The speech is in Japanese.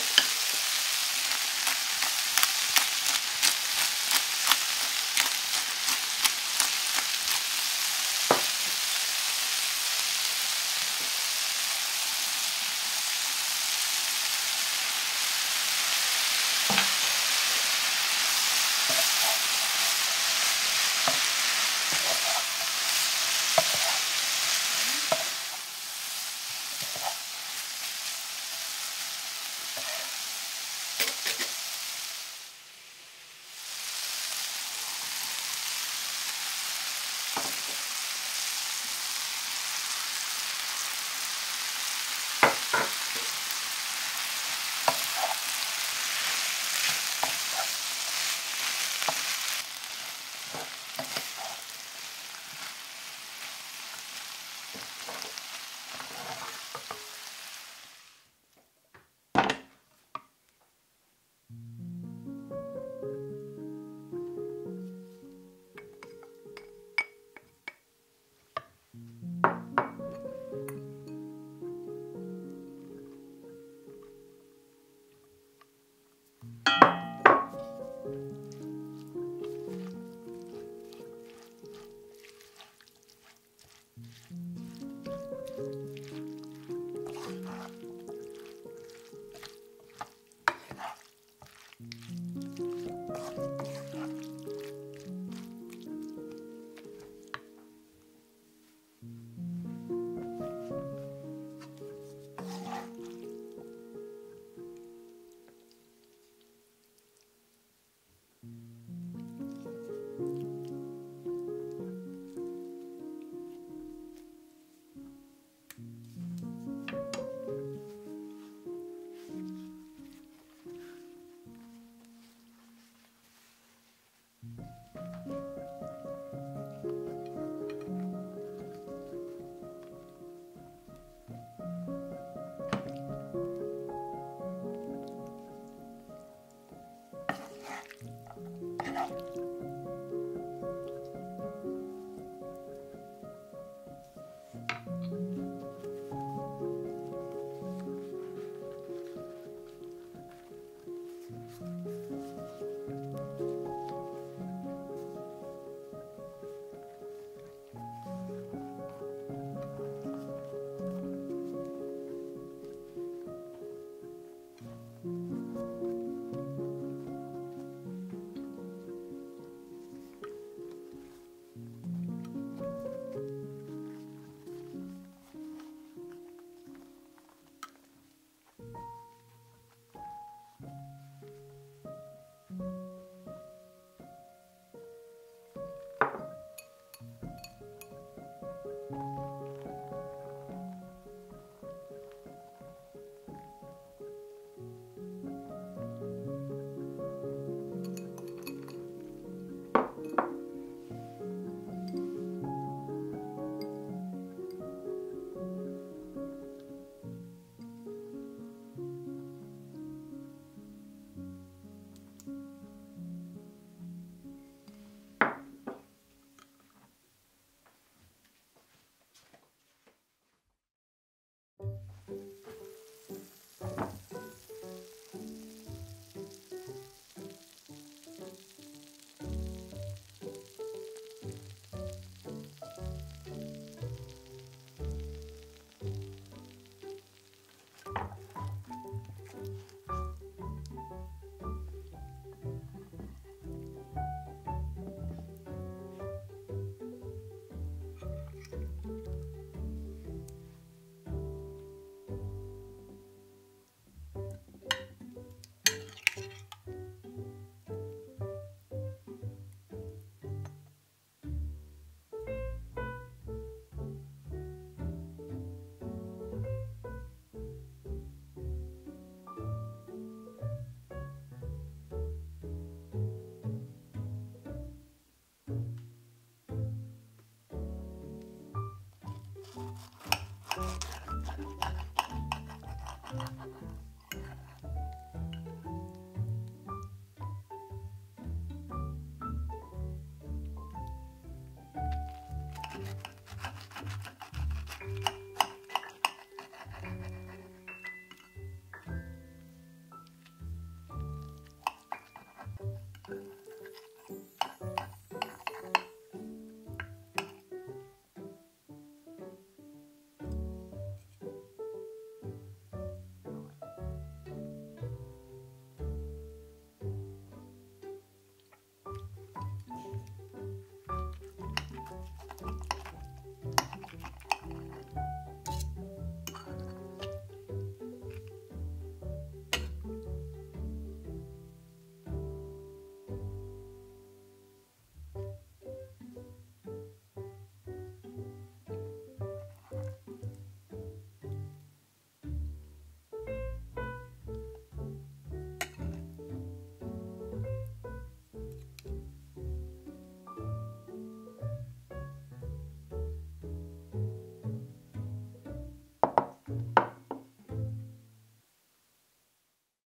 you